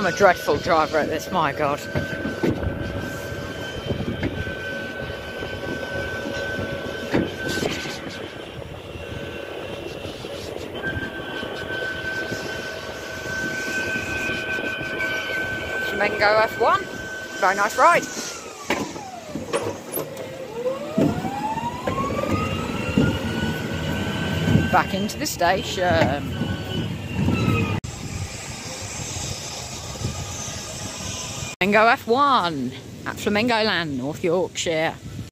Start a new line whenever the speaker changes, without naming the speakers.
I'm a dreadful driver at this, my god. Flamingo F1. Very nice ride. Back into the station. Flamingo F1 at Flamingo Land, North Yorkshire.